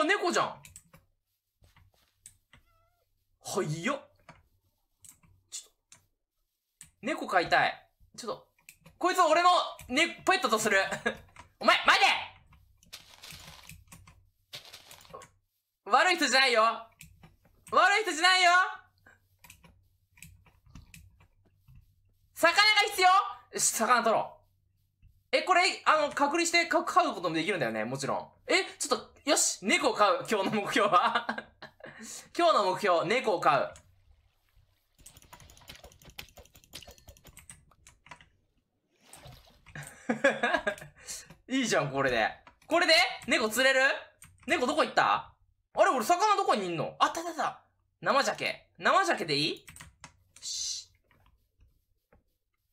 あ、猫じゃん。はいよ。ちょっと。猫飼いたい。ちょっと。こいつ俺の、ね、ペットとする。お前、待て悪い人じゃないよ悪い人じゃないよ魚が必要、魚取ろう。え、これ、あの、隔離して飼う飼うこともできるんだよねもちろん。え、ちょっと、よし猫を飼う今日の目標は？今日の目標、猫を飼う。いいじゃん、これで。これで？猫釣れる？猫どこ行った？あれ俺魚どこにいんの？あったあったた。生鮭。生鮭でいい？し。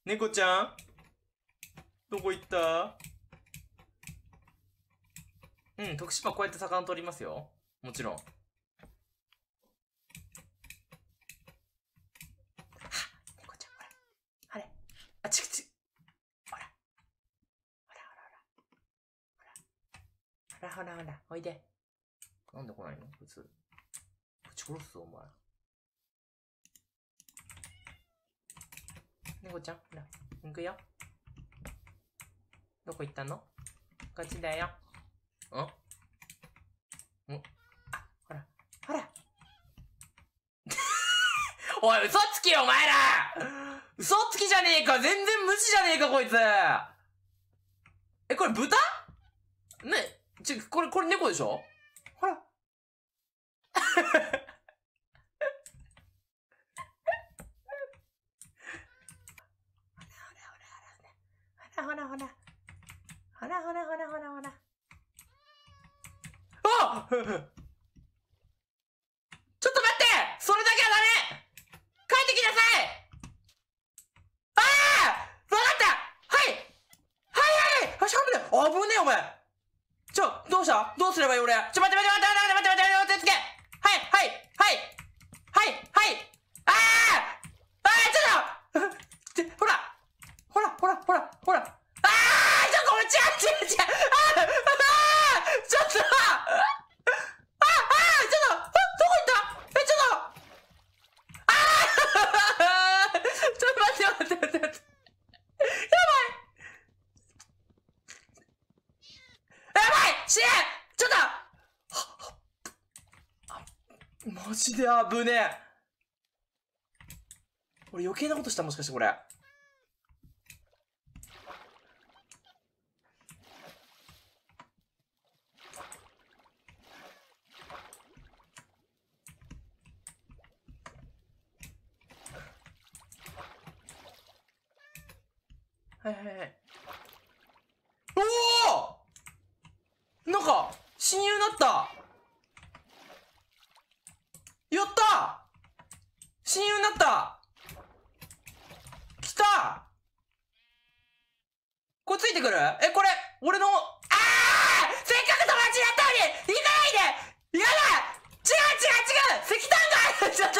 猫ちゃん？どこ行った？うん、徳島こうやって魚取りますよ。もちろん。猫ちゃん、ほら。あれあ、ちくち。ほら。ほらほらほら。ほら。ほらほらほら、おいで。なんで来ないの？普通。ぶち殺すぞ、お前。猫ちゃん、ほら、行くよ。どこ行ったの？こっちだよ。あ、ほら、ほら。おい、嘘つきよ、お前ら嘘つきじゃねえか全然無視じゃねえか、こいつえ、これ豚？ね、ちょ、これ、これ猫でしょ？ほら。ほらほらほら。ほらほらほら。ほらほらほらほらほら。ちょっと待って！それだけはダメ！帰ってきなさい！ああわかった！はい！はいはい！あ、しゃべれ危ねえお前！ちょ、どうした？どうすればいい俺？ちょ、待って待って待って待って待って待って待ってつけはいはいはいはいはいああああちょっとほらほらほらほらほらああちょ、ごめん違う違う違うああああちょっとあああちょっとあどこ行ったえちょっとああちょっと待って待って待ってやばいやばい。死ねちょっとマジで危ねえ。俺余計なことしたもしかしてこれ。はいはいはい。おおなんか、親友になった。やった。親友になった。来た。これついてくる？え、これ、俺の、ああせっかく友達になったのに行かないで！やだ！違う違う違う！石炭がある！ちょっと！